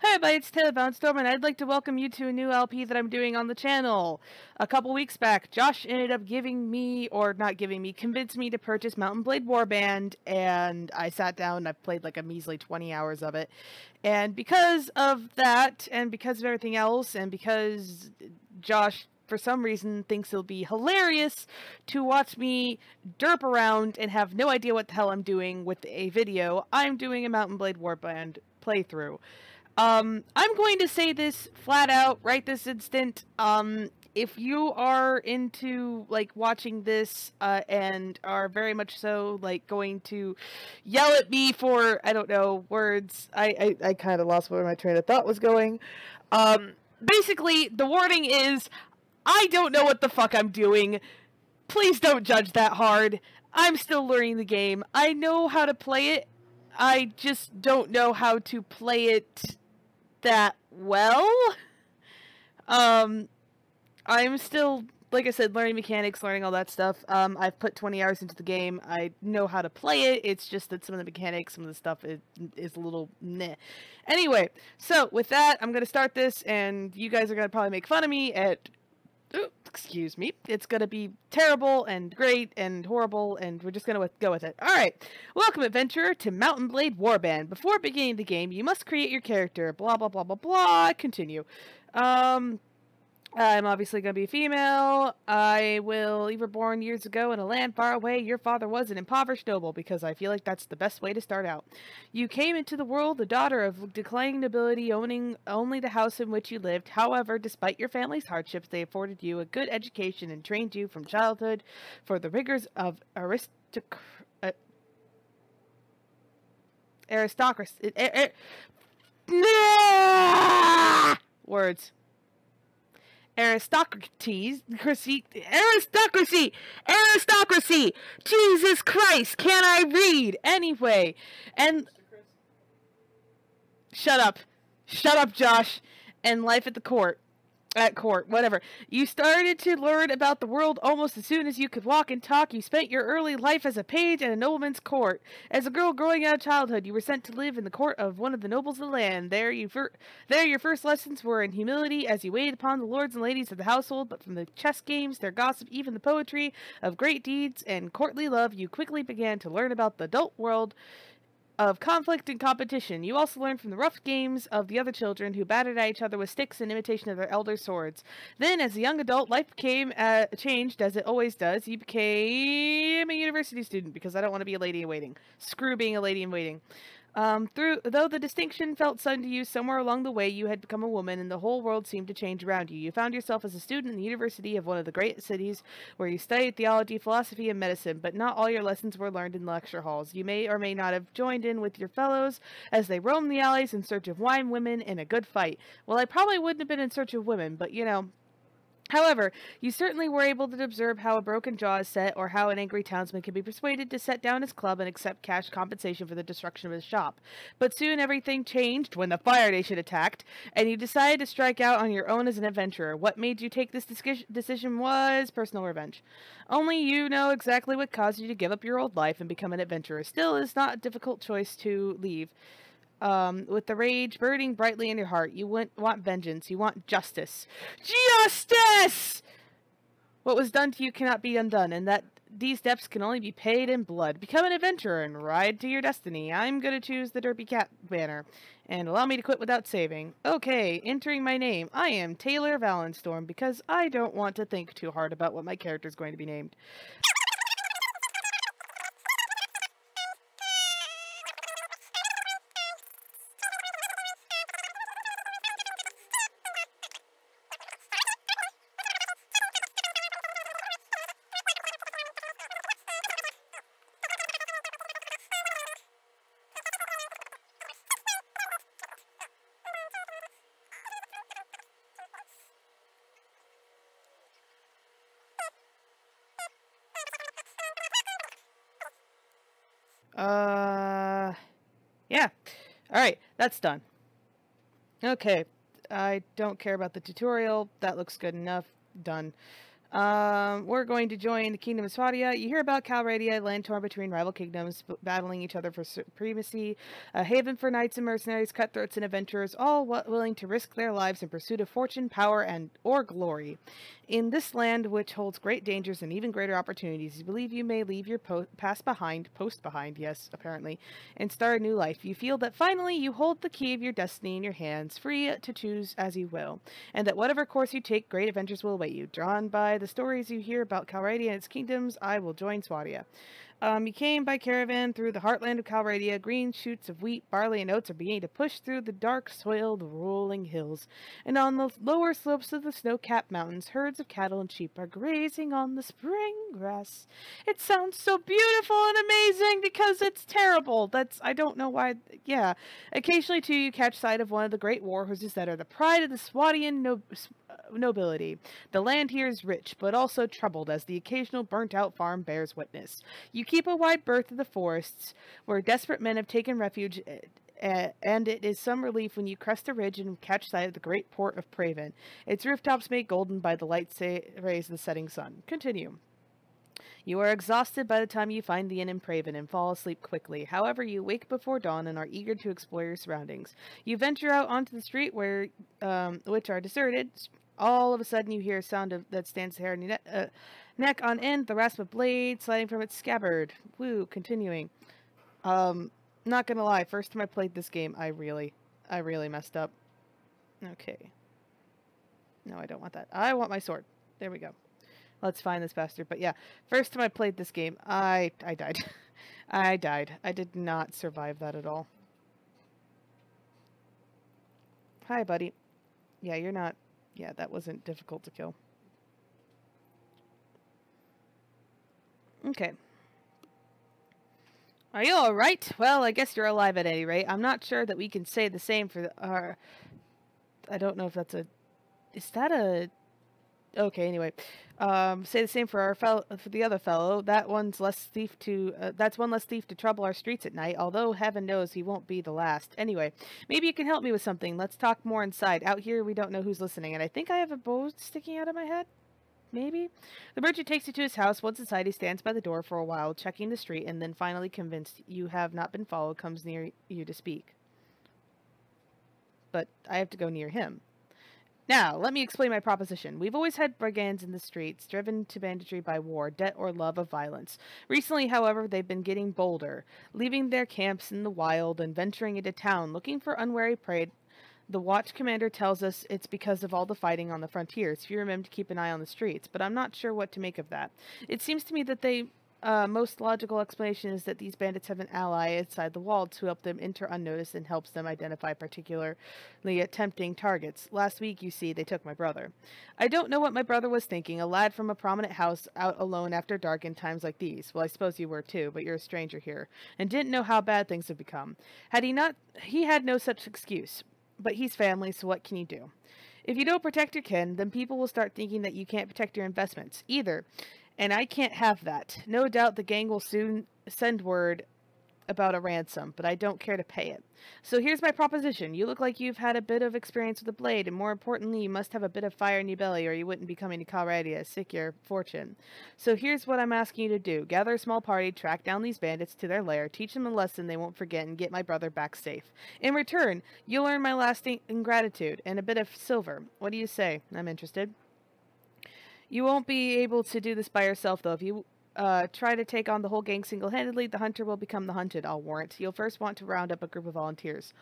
Hey everybody, it's Tayler Valenstorm, and I'd like to welcome you to a new LP that I'm doing on the channel. A couple weeks back, Josh ended up giving me, or not giving me, convinced me to purchase Mount and Blade Warband, and I sat down and I played like a measly 20 hours of it. And because of that, and because of everything else, and because Josh for some reason thinks it'll be hilarious to watch me derp around and have no idea what the hell I'm doing with a video, I'm doing a Mount and Blade Warband playthrough. Um, I'm going to say this flat out right this instant. Um, if you are into like watching this uh, and are very much so like going to yell at me for I don't know words, I I, I kind of lost where my train of thought was going. Um, basically, the warning is I don't know what the fuck I'm doing. Please don't judge that hard. I'm still learning the game. I know how to play it. I just don't know how to play it that well. Um, I'm still, like I said, learning mechanics, learning all that stuff. Um, I've put 20 hours into the game. I know how to play it. It's just that some of the mechanics, some of the stuff is, is a little meh. Anyway, so with that, I'm going to start this, and you guys are going to probably make fun of me at Ooh, excuse me. It's going to be terrible and great and horrible, and we're just going to go with it. All right. Welcome, adventurer, to Mount and Blade Warband. Before beginning the game, you must create your character. Blah, blah, blah, blah, blah. Continue. Um, I'm obviously going to be female. I will, you were born years ago in a land far away. Your father was an impoverished noble because I feel like that's the best way to start out. You came into the world the daughter of declining nobility, owning only the house in which you lived. However, despite your family's hardships, they afforded you a good education and trained you from childhood for the rigors of aristoc uh, aristocracy. Er, er, words aristocracies, aristocracy, aristocracy. Jesus Christ, can I read? Anyway, and shut up, shut up, Josh. And life at the court at court, whatever. You started to learn about the world almost as soon as you could walk and talk. You spent your early life as a page at a nobleman's court. As a girl growing out of childhood, you were sent to live in the court of one of the nobles of the land. There, you fir- there your first lessons were in humility as you waited upon the lords and ladies of the household. But from the chess games, their gossip, even the poetry of great deeds and courtly love, you quickly began to learn about the adult world of conflict and competition. You also learned from the rough games of the other children who battered at each other with sticks in imitation of their elders' swords. Then, as a young adult, life became uh, changed, as it always does. You became a university student because I don't want to be a lady in waiting. Screw being a lady in waiting. Um, through though the distinction felt sudden to you, somewhere along the way you had become a woman, and the whole world seemed to change around you. You found yourself as a student in the university of one of the great cities, where you studied theology, philosophy, and medicine. But not all your lessons were learned in lecture halls. You may or may not have joined in with your fellows as they roamed the alleys in search of wine, women, and a good fight. Well, I probably wouldn't have been in search of women, but you know, However, you certainly were able to observe how a broken jaw is set, or how an angry townsman can be persuaded to set down his club and accept cash compensation for the destruction of his shop. But soon everything changed when the Fire Nation attacked, and you decided to strike out on your own as an adventurer. What made you take this decision was personal revenge. Only you know exactly what caused you to give up your old life and become an adventurer. Still, it's not a difficult choice to leave um, with the rage burning brightly in your heart. You want, want vengeance. You want justice. Justice! What was done to you cannot be undone, and that these debts can only be paid in blood. Become an adventurer and ride to your destiny. I'm going to choose the Derpy Cat banner, and allow me to quit without saving. Okay, entering my name. I am Tayler Valenstorm, because I don't want to think too hard about what my character is going to be named. That's done. Okay, I don't care about the tutorial. That looks good enough. Done. Um, we're going to join the Kingdom of Swadia. You hear about Calradia, land torn between rival kingdoms, battling each other for supremacy, a haven for knights and mercenaries, cutthroats and adventurers, all willing to risk their lives in pursuit of fortune, power, and or glory. In this land, which holds great dangers and even greater opportunities, you believe you may leave your po- past behind, post behind, yes, apparently, and start a new life. You feel that finally you hold the key of your destiny in your hands, free to choose as you will, and that whatever course you take, great adventures will await you. Drawn by the stories you hear about Calradia and its kingdoms, I will join Swadia. Um, you came by caravan through the heartland of Calradia. Green shoots of wheat, barley, and oats are beginning to push through the dark soiled, rolling hills. And on the lower slopes of the snow capped mountains, herds of cattle and sheep are grazing on the spring grass. It sounds so beautiful and amazing because it's terrible. That's, I don't know why. Yeah. Occasionally, too, you catch sight of one of the great war horses that are the pride of the Swadian no- uh, nobility. The land here is rich, but also troubled, as the occasional burnt out farm bears witness. You keep a wide berth of the forests, where desperate men have taken refuge, uh, and it is some relief when you crest a ridge and catch sight of the great port of Praven, its rooftops made golden by the light rays of the setting sun. Continue. You are exhausted by the time you find the inn in Praven and fall asleep quickly. However, you wake before dawn and are eager to explore your surroundings. You venture out onto the street, where um, which are deserted. All of a sudden, you hear a sound of that stands hair ne- uh, neck on end, the rasp of blade sliding from its scabbard. Woo, continuing. Um, not gonna lie, first time I played this game, I really, I really messed up. Okay. No, I don't want that. I want my sword. There we go. Let's find this bastard. But yeah, first time I played this game, I I died. I died. I did not survive that at all. Hi, buddy. Yeah, you're not. Yeah, that wasn't difficult to kill. Okay. Are you all right? Well, I guess you're alive at any rate. I'm not sure that we can say the same for the, our. I don't know if that's a. Is that a? Okay. Anyway, um, say the same for our fellow, for the other fellow. That one's less thief to. Uh, that's one less thief to trouble our streets at night. Although heaven knows he won't be the last. Anyway, maybe you can help me with something. Let's talk more inside. Out here, we don't know who's listening, and I think I have a bow sticking out of my head. Maybe? The merchant takes you to his house. Once inside, he stands by the door for a while, checking the street, and then finally convinced you have not been followed, comes near you to speak. But I have to go near him. Now, let me explain my proposition. We've always had brigands in the streets, driven to banditry by war, debt, or love of violence. Recently, however, they've been getting bolder, leaving their camps in the wild and venturing into town, looking for unwary prey the watch commander tells us it's because of all the fighting on the frontiers. Few remember to keep an eye on the streets, but I'm not sure what to make of that. It seems to me that the uh, most logical explanation is that these bandits have an ally inside the walls who help them enter unnoticed and helps them identify particularly tempting targets. Last week, you see, they took my brother. I don't know what my brother was thinking, a lad from a prominent house out alone after dark in times like these. Well, I suppose you were too, but you're a stranger here, and didn't know how bad things have become. Had he not, he had no such excuse but he's family, so what can you do? If you don't protect your kin, then people will start thinking that you can't protect your investments either. And I can't have that. No doubt the gang will soon send word about a ransom, but I don't care to pay it. So here's my proposition. You look like you've had a bit of experience with a blade, and more importantly, you must have a bit of fire in your belly, or you wouldn't be coming to Calradia, seek your fortune. So here's what I'm asking you to do. Gather a small party, track down these bandits to their lair, teach them a lesson they won't forget, and get my brother back safe. In return, you'll earn my lasting gratitude and a bit of silver. What do you say? I'm interested. You won't be able to do this by yourself, though. If you uh, try to take on the whole gang single-handedly, the hunter will become the hunted, I'll warrant. You'll first want to round up a group of volunteers.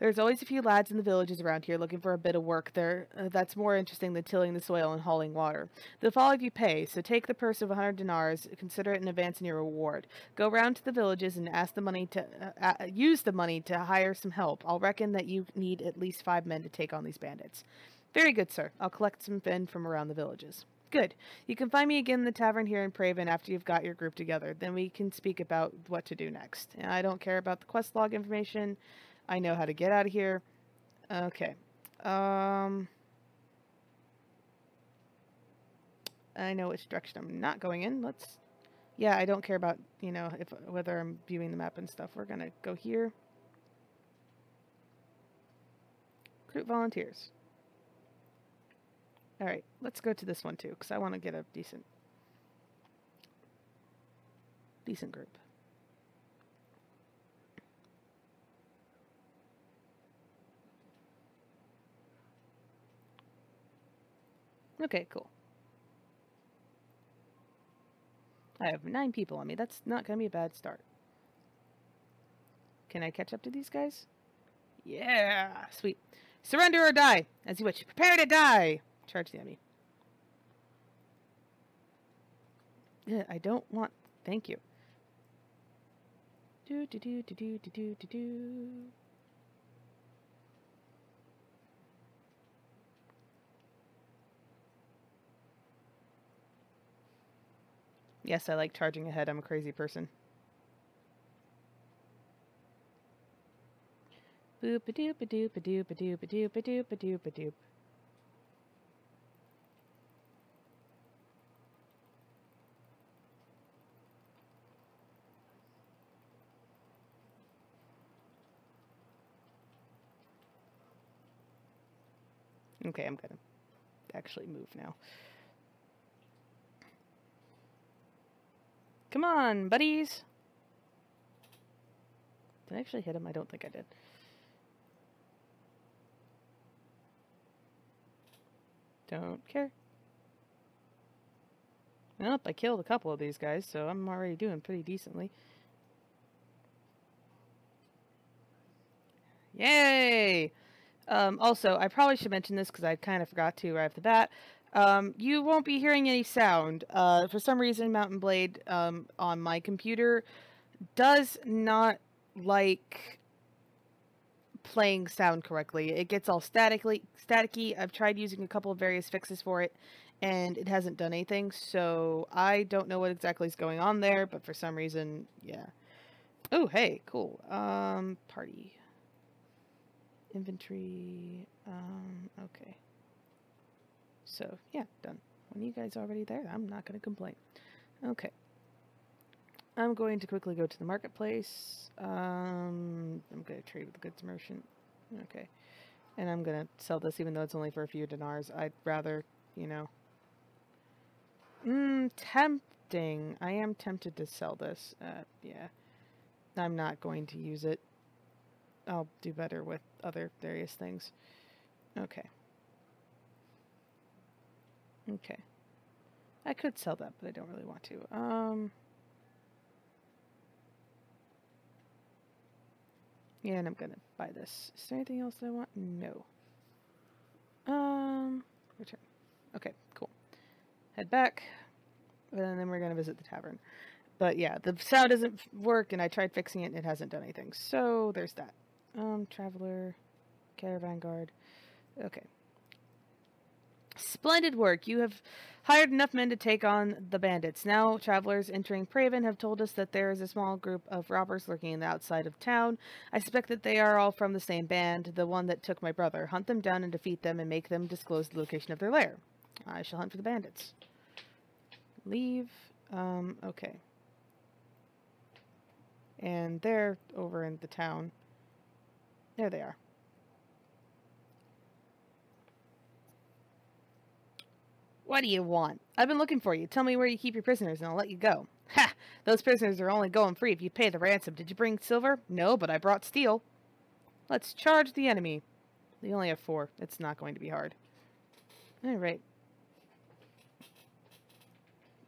There's always a few lads in the villages around here looking for a bit of work there uh, that's more interesting than tilling the soil and hauling water. They'll follow if you pay, so take the purse of a hundred dinars, consider it an advance in your reward. Go round to the villages and ask the money to uh, uh, use the money to hire some help. I'll reckon that you need at least five men to take on these bandits. Very good, sir. I'll collect some men from around the villages. Good. You can find me again in the tavern here in Praven after you've got your group together. Then we can speak about what to do next. I don't care about the quest log information. I know how to get out of here. Okay. Um, I know which direction I'm not going in. Let's... Yeah, I don't care about, you know, if whether I'm viewing the map and stuff. We're going to go here. Recruit volunteers. All right, let's go to this one too, because I want to get a decent, decent group. Okay, cool. I have nine people on me. That's not going to be a bad start. Can I catch up to these guys? Yeah, sweet. Surrender or die, as you wish. Prepare to die. Charge the enemy. I don't want. Thank you. Do do do do do do do do. Yes, I like charging ahead. I'm a crazy person. Boop Okay, I'm gonna actually move now. Come on, buddies! Did I actually hit him? I don't think I did. Don't care. Nope, I killed a couple of these guys, so I'm already doing pretty decently. Yay! Um, also, I probably should mention this because I kind of forgot to right off the bat. Um, you won't be hearing any sound. Uh, for some reason, Mount and Blade um, on my computer does not like playing sound correctly. It gets all statically staticky. I've tried using a couple of various fixes for it, and it hasn't done anything. So I don't know what exactly is going on there, but for some reason, yeah. Oh, hey, cool. Um, party. Inventory. Um, okay. So, yeah, done. When you guys already there, I'm not going to complain. Okay. I'm going to quickly go to the marketplace. Um, I'm going to trade with the goods merchant. Okay. And I'm going to sell this even though it's only for a few dinars. I'd rather, you know... Mmm, tempting. I am tempted to sell this. Uh, yeah. I'm not going to use it. I'll do better with other various things. Okay. Okay. I could sell that, but I don't really want to. Um... Yeah, and I'm gonna buy this. Is there anything else that I want? No. Um, return. Okay, cool. Head back, and then we're gonna visit the tavern. But yeah, the sound doesn't work, and I tried fixing it, and it hasn't done anything. So there's that. Um, traveler, caravan guard. Okay. Splendid work. You have hired enough men to take on the bandits. Now, travelers entering Praven have told us that there is a small group of robbers lurking in the outside of town. I suspect that they are all from the same band, the one that took my brother. Hunt them down and defeat them and make them disclose the location of their lair. I shall hunt for the bandits. Leave. Um, okay. And they're over in the town. There they are. What do you want? I've been looking for you. Tell me where you keep your prisoners and I'll let you go. Ha! Those prisoners are only going free if you pay the ransom. Did you bring silver? No, but I brought steel. Let's charge the enemy. They only have four. It's not going to be hard. Alright.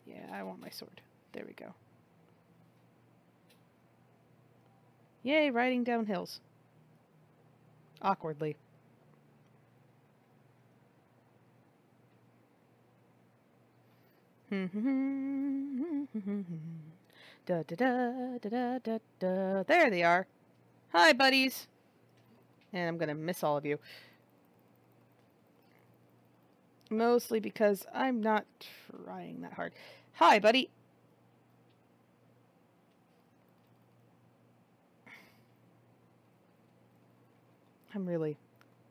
Yeah, I want my sword. There we go. Yay, riding down hills. Awkwardly. da, da, da, da, da, da. There they are. Hi, buddies. And I'm going to miss all of you. Mostly because I'm not trying that hard. Hi, buddy. I'm really,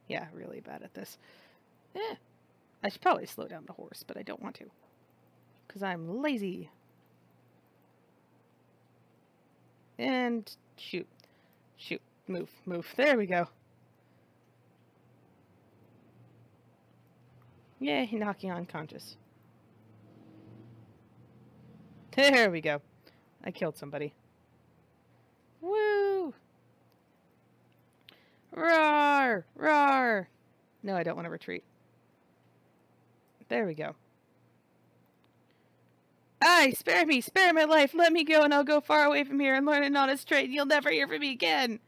yeah, really bad at this. Eh. I should probably slow down the horse, but I don't want to. Because I'm lazy. And shoot. Shoot. Move. Move. There we go. Yay, knocking unconscious. There we go. I killed somebody. Woo! Roar! Roar! No, I don't want to retreat. There we go. Aye, spare me, spare my life, let me go and I'll go far away from here and learn an honest trade. You'll never hear from me again.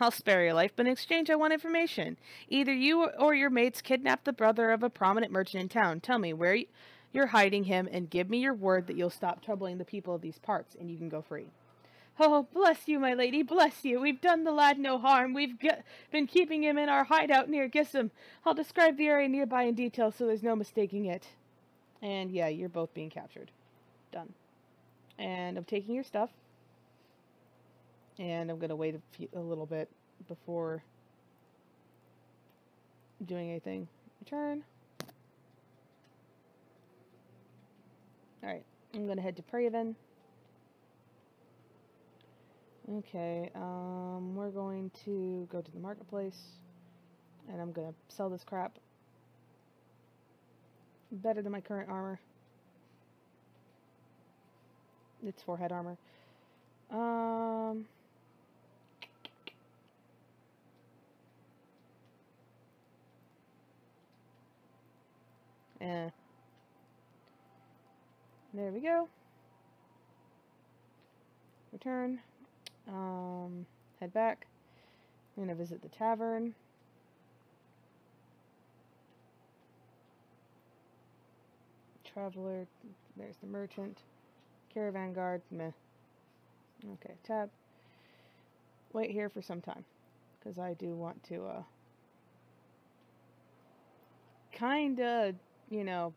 I'll spare your life, but in exchange I want information. Either you or your mates kidnapped the brother of a prominent merchant in town. Tell me where you're hiding him and give me your word that you'll stop troubling the people of these parts and you can go free. Oh, bless you, my lady, bless you. We've done the lad no harm. We've been keeping him in our hideout near Gisim. I'll describe the area nearby in detail so there's no mistaking it. And yeah, you're both being captured. Done. And I'm taking your stuff. And I'm going to wait a, few, a little bit before doing anything. Return. Alright, I'm going to head to Praven. Okay, um, we're going to go to the marketplace, and I'm gonna sell this crap. Better than my current armor. It's forehead armor. Um... Eh. There we go. Return. Um, head back. I'm going to visit the tavern. Traveler. There's the merchant. Caravan guard. Meh. Okay, tab. Wait here for some time. Because I do want to, uh, kind of, you know,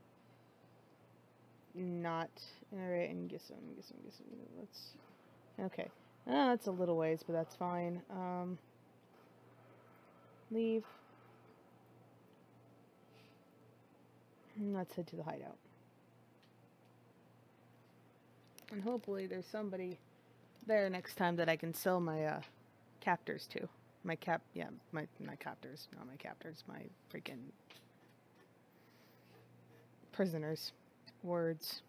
not iterate and get some, get some, get some. Let's, okay. Ah, that's a little ways, but that's fine. Um, leave. And let's head to the hideout. And hopefully there's somebody there next time that I can sell my uh, captors to. My cap, yeah, my, my captors, not my captors, my freaking prisoners. Words.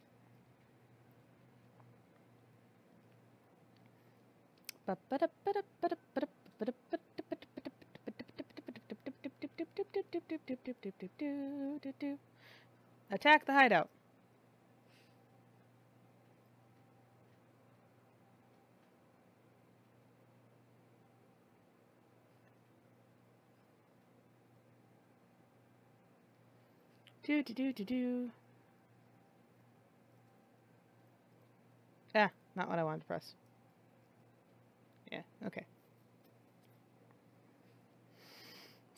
Attack the hideout. Do do do do do. Ah, not what I wanted to press. Yeah, okay.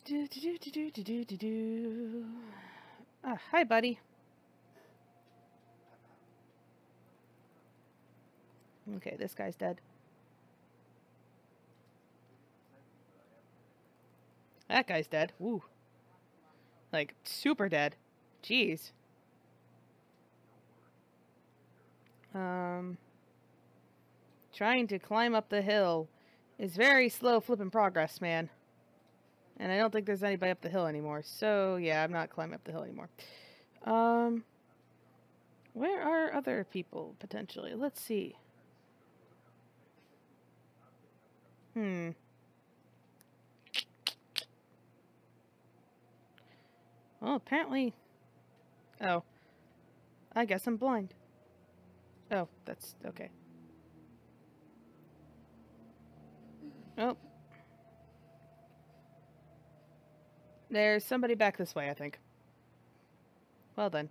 Do do do do do do do do. Ah, hi, buddy. Okay, this guy's dead. That guy's dead. Woo. Like, super dead. Jeez. Um trying to climb up the hill is very slow flipping progress, man. And I don't think there's anybody up the hill anymore. So, yeah, I'm not climbing up the hill anymore. Um, where are other people, potentially? Let's see. Hmm. Well, apparently... Oh. I guess I'm blind. Oh, that's... okay. Oh. There's somebody back this way, I think. Well then.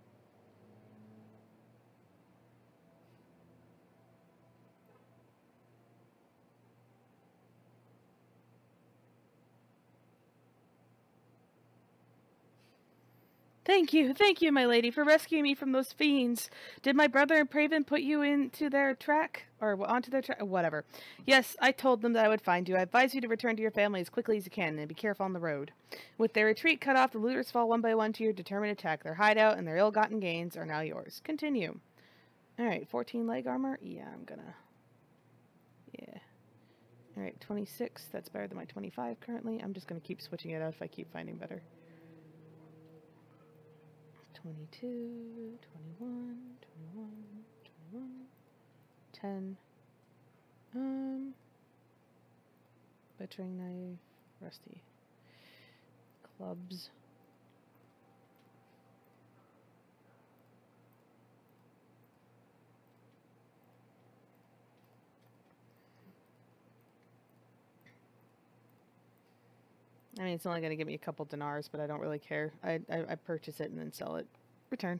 Thank you, thank you, my lady, for rescuing me from those fiends. Did my brother and Praven put you into their track? Or onto their track? Whatever. Yes, I told them that I would find you. I advise you to return to your family as quickly as you can, and be careful on the road. With their retreat cut off, the looters fall one by one to your determined attack. Their hideout and their ill-gotten gains are now yours. Continue. Alright, 14 leg armor? Yeah, I'm gonna... Yeah. Alright, 26. That's better than my 25 currently. I'm just gonna keep switching it out if I keep finding better. 22, 21, 21, 21, 10. Um, butchering knife, rusty. Clubs. I mean, it's only going to give me a couple dinars, but I don't really care. I, I, I purchase it and then sell it. Return.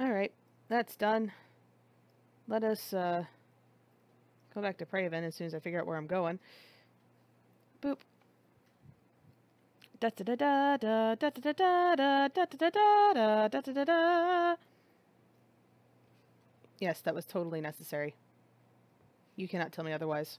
Alright, that's done. Let us uh, go back to Praven as soon as I figure out where I'm going. Boop. Da da da da da da da da da da da da da da da da da Yes, that was totally necessary. You cannot tell me otherwise.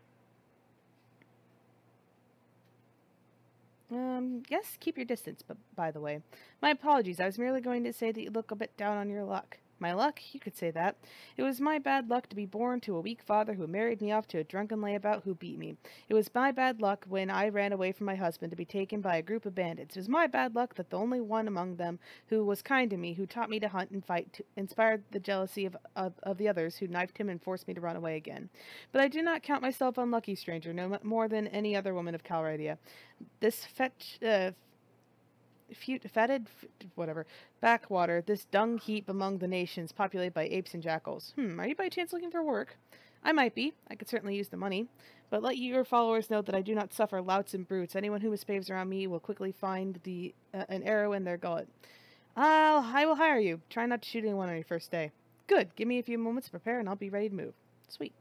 Um, yes, keep your distance, but by the way. My apologies, I was merely going to say that you look a bit down on your luck. My luck? You could say that. It was my bad luck to be born to a weak father who married me off to a drunken layabout who beat me. It was my bad luck when I ran away from my husband to be taken by a group of bandits. It was my bad luck that the only one among them who was kind to me, who taught me to hunt and fight, to inspired the jealousy of, of, of the others who knifed him and forced me to run away again. But I do not count myself unlucky, stranger, no more than any other woman of Calradia. This fetch, uh, fetid, whatever, backwater, this dung heap among the nations, populated by apes and jackals. Hmm, are you by chance looking for work? I might be. I could certainly use the money. But let your followers know that I do not suffer louts and brutes. Anyone who misbehaves around me will quickly find the uh, an arrow in their gullet. I'll, I will hire you. Try not to shoot anyone on your first day. Good. Give me a few moments to prepare and I'll be ready to move. Sweet.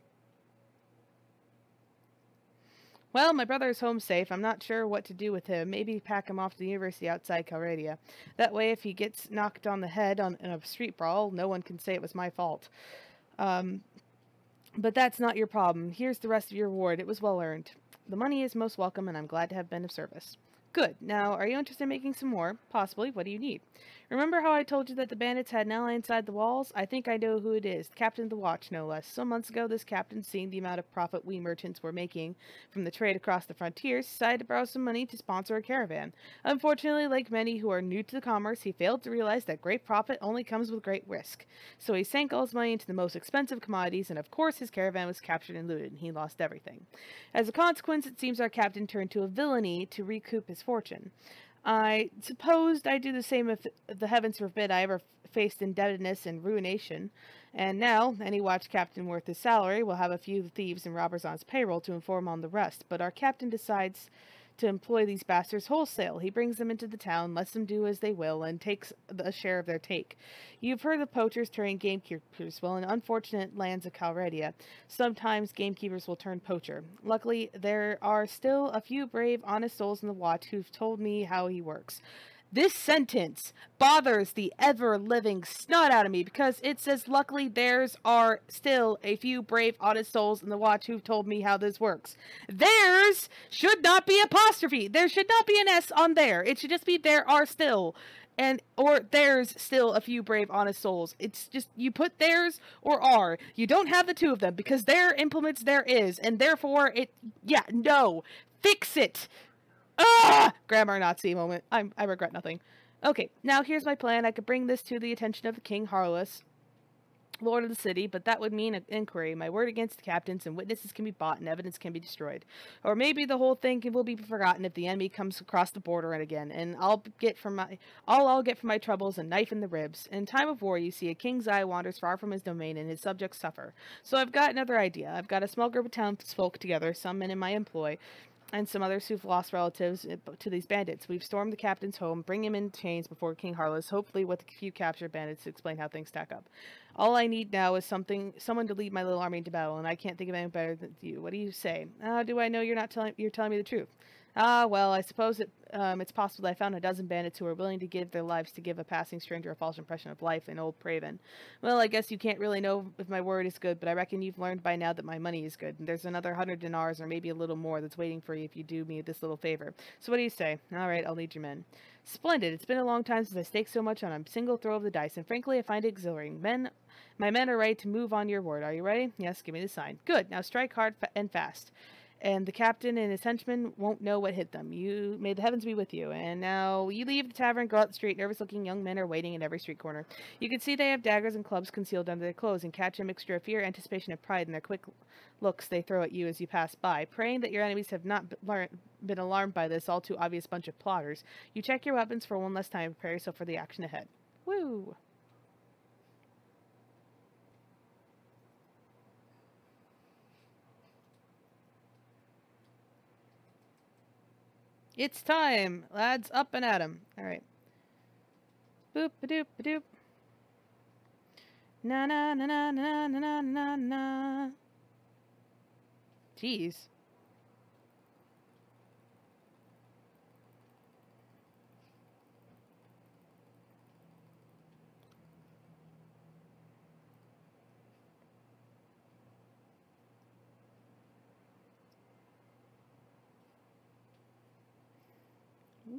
Well, my brother is home safe. I'm not sure what to do with him. Maybe pack him off to the university outside Calradia. That way, if he gets knocked on the head on, in a street brawl, no one can say it was my fault. Um, but that's not your problem. Here's the rest of your reward. It was well earned. The money is most welcome, and I'm glad to have been of service. Good. Now, are you interested in making some more? Possibly. What do you need? Remember how I told you that the bandits had an ally inside the walls? I think I know who it is. Captain of the Watch, no less. Some months ago, this captain, seeing the amount of profit we merchants were making from the trade across the frontiers, decided to borrow some money to sponsor a caravan. Unfortunately, like many who are new to the commerce, he failed to realize that great profit only comes with great risk. So he sank all his money into the most expensive commodities, and of course his caravan was captured and looted, and he lost everything. As a consequence, it seems our captain turned to a villainy to recoup his fortune. I supposed I'd do the same if the heavens forbid I ever faced indebtedness and ruination. And now, any watch captain worth his salary will have a few thieves and robbers on his payroll to inform on the rest. But our captain decides to employ these bastards wholesale. He brings them into the town, lets them do as they will, and takes a share of their take. You've heard of poachers turning gamekeepers. Well, in unfortunate lands of Calradia, sometimes gamekeepers will turn poacher. Luckily, there are still a few brave, honest souls in the watch who've told me how he works. This sentence bothers the ever living snot out of me because it says, luckily, there's are still a few brave, honest souls in the watch who've told me how this works. Theirs should not be apostrophe. There should not be an S on there. It should just be there are still. And or there's still a few brave, honest souls. It's just you put theirs or are. You don't have the two of them because there implements there is, and therefore it. Yeah, no, fix it. Ah! Grammar Nazi moment. I'm, I regret nothing. Okay, now here's my plan. I could bring this to the attention of the King Harlaus, Lord of the city, but that would mean an inquiry. My word against the captains and witnesses can be bought and evidence can be destroyed. Or maybe the whole thing will be forgotten if the enemy comes across the border and again, and I'll get from my all I'll get from my troubles a knife in the ribs. In time of war, you see, a king's eye wanders far from his domain and his subjects suffer. So I've got another idea. I've got a small group of townsfolk together, some men in my employ, and some others who've lost relatives eh, to these bandits. We've stormed the captain's home, bring him in chains before King Harlaus, hopefully with a few captured bandits to explain how things stack up. All I need now is something, someone to lead my little army into battle, and I can't think of anyone better than you. What do you say? How do I know you're not telling you're telling me the truth? Ah, well, I suppose it, um, it's possible that I found a dozen bandits who are willing to give their lives to give a passing stranger a false impression of life in Old Praven. Well, I guess you can't really know if my word is good, but I reckon you've learned by now that my money is good. And there's another hundred dinars, or maybe a little more, that's waiting for you if you do me this little favor. So what do you say? All right, I'll lead you men. Splendid. It's been a long time since I staked so much on a single throw of the dice, and frankly, I find it exhilarating. Men, my men are ready to move on your word. Are you ready? Yes, give me the sign. Good. Now strike hard fa- and fast and the captain and his henchmen won't know what hit them. You may the heavens be with you. And now you leave the tavern, go out the street. Nervous-looking young men are waiting in every street corner. You can see they have daggers and clubs concealed under their clothes, and catch a mixture of fear, anticipation, and pride in their quick looks they throw at you as you pass by. Praying that your enemies have not been alarmed by this all too obvious bunch of plotters, you check your weapons for one last time and prepare yourself for the action ahead. Woo! It's time, lads, up and at 'em. All right. Boop a doop a doop. Na na na na na na na na. Jeez.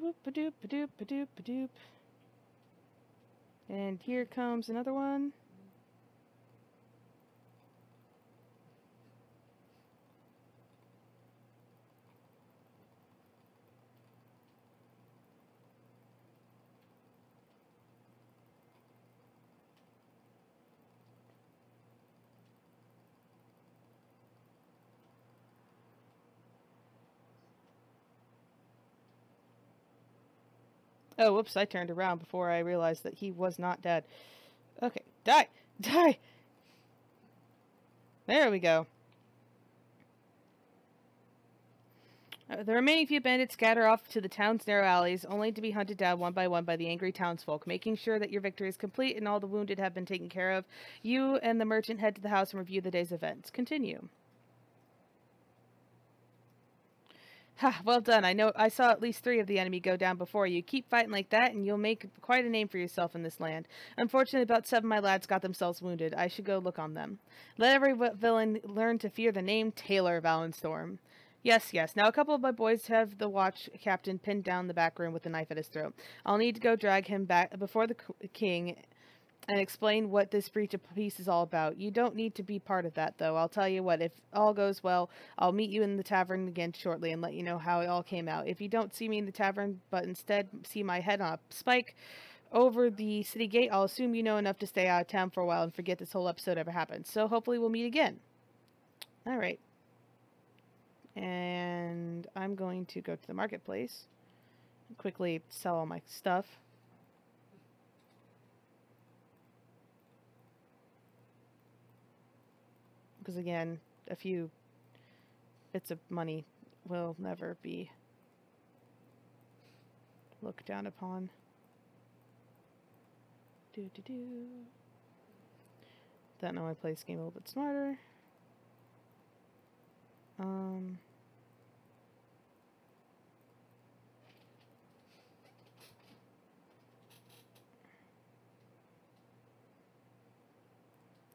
Whoop a doop a doop a doop a doop. And here comes another one. Oh, whoops, I turned around before I realized that he was not dead. Okay, die! Die! There we go. Uh, the remaining few bandits scatter off to the town's narrow alleys, only to be hunted down one by one by the angry townsfolk. Making sure that your victory is complete and all the wounded have been taken care of, you and the merchant head to the house and review the day's events. Continue. Ha, well done. I know I saw at least three of the enemy go down before you. Keep fighting like that, and you'll make quite a name for yourself in this land. Unfortunately, about seven of my lads got themselves wounded. I should go look on them. Let every villain learn to fear the name Tayler Valenstorm. Yes, yes. Now a couple of my boys have the watch captain pinned down the back room with a knife at his throat. I'll need to go drag him back before the king and explain what this breach of peace is all about. You don't need to be part of that, though. I'll tell you what, if all goes well, I'll meet you in the tavern again shortly and let you know how it all came out. If you don't see me in the tavern, but instead see my head on a spike over the city gate, I'll assume you know enough to stay out of town for a while and forget this whole episode ever happened. So hopefully we'll meet again. All right. And I'm going to go to the marketplace quickly sell all my stuff. Because again, a few bits of money will never be looked down upon. Do do do. That now I play this game a little bit smarter. Um.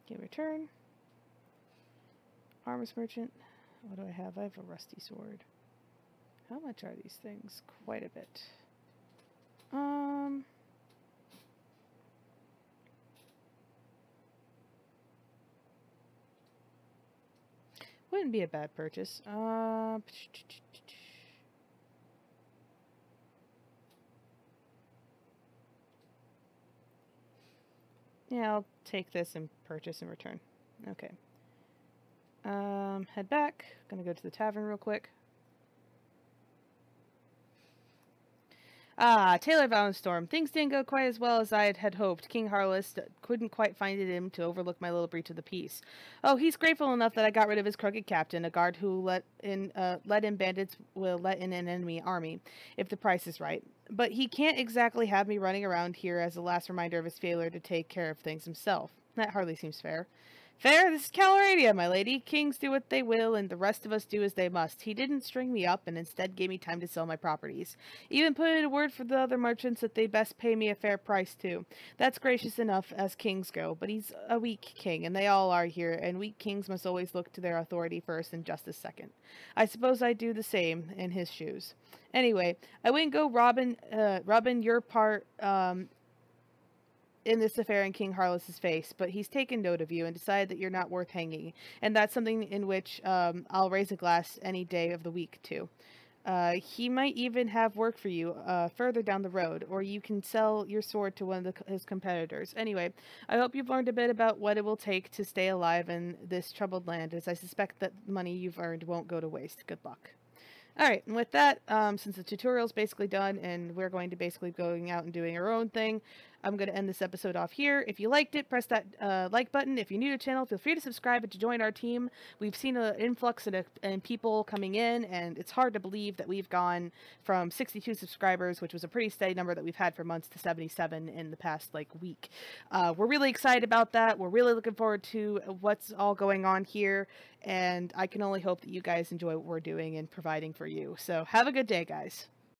Get return. Armors merchant. What do I have? I have a rusty sword. How much are these things? Quite a bit. Um. Wouldn't be a bad purchase. Uh. Yeah, I'll take this and purchase and return. Okay. Um, head back. Gonna go to the tavern real quick. Ah, Tayler Valenstorm. Things didn't go quite as well as I had, hoped. King Harlaus couldn't quite find it in him to overlook my little breach of the peace. Oh, he's grateful enough that I got rid of his crooked captain, a guard who let in uh, let in bandits will let in an enemy army, if the price is right. But he can't exactly have me running around here as a last reminder of his failure to take care of things himself. That hardly seems fair. Fair, this is Calradia, my lady. Kings do what they will, and the rest of us do as they must. He didn't string me up, and instead gave me time to sell my properties. Even put in a word for the other merchants that they best pay me a fair price too. That's gracious enough as kings go, but he's a weak king, and they all are here, and weak kings must always look to their authority first and justice second. I suppose I'd do the same in his shoes. Anyway, I wouldn't go robbing, uh, rubbing your part, um, in this affair in King Harlaus's face, but he's taken note of you and decided that you're not worth hanging, and that's something in which um, I'll raise a glass any day of the week to. Uh, he might even have work for you uh, further down the road, or you can sell your sword to one of the, his competitors. Anyway, I hope you've learned a bit about what it will take to stay alive in this troubled land, as I suspect that money you've earned won't go to waste. Good luck. Alright, and with that, um, since the tutorial's basically done and we're going to basically going out and doing our own thing, I'm going to end this episode off here. If you liked it, press that uh, like button. If you're new to the channel, feel free to subscribe and to join our team. We've seen an influx in, in people coming in, and it's hard to believe that we've gone from 62 subscribers, which was a pretty steady number that we've had for months, to 77 in the past like week. Uh, we're really excited about that. We're really looking forward to what's all going on here, and I can only hope that you guys enjoy what we're doing and providing for you. So have a good day, guys.